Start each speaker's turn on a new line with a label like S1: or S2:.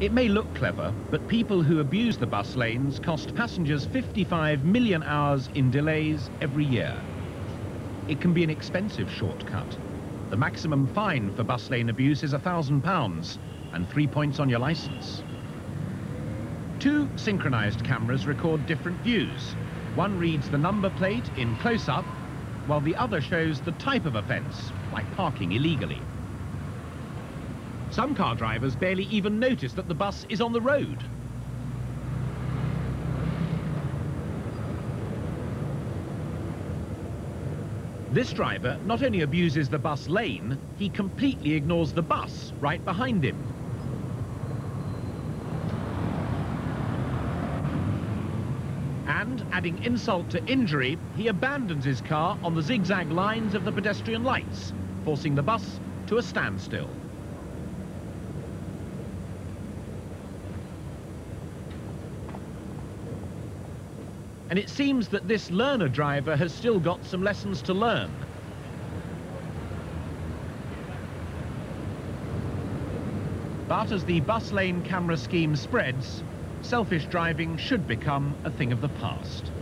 S1: It may look clever, but people who abuse the bus lanes cost passengers 55 million hours in delays every year. It can be an expensive shortcut. The maximum fine for bus lane abuse is £1,000 and three points on your licence. Two synchronised cameras record different views. One reads the number plate in close-up, while the other shows the type of offence, like parking illegally. Some car drivers barely even notice that the bus is on the road. This driver not only abuses the bus lane, he completely ignores the bus right behind him. And, adding insult to injury, he abandons his car on the zigzag lines of the pedestrian lights, forcing the bus to a standstill. And it seems that this learner driver has still got some lessons to learn. But as the bus lane camera scheme spreads, selfish driving should become a thing of the past.